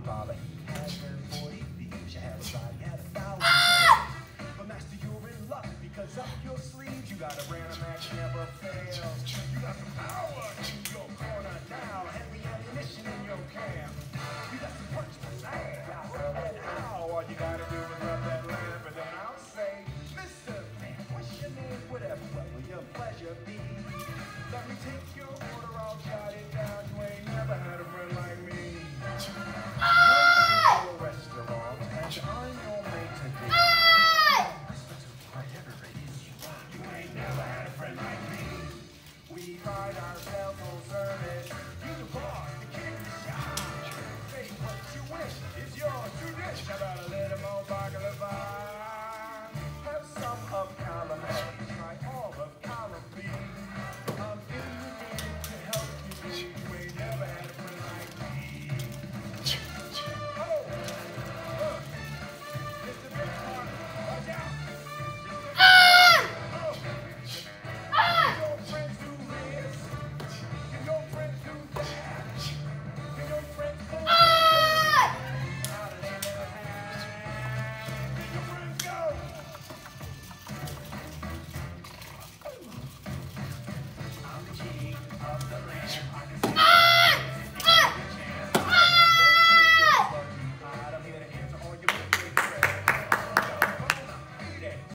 volley. Ah! But master, you're in luck because up your sleeve you got a brand random match never failed.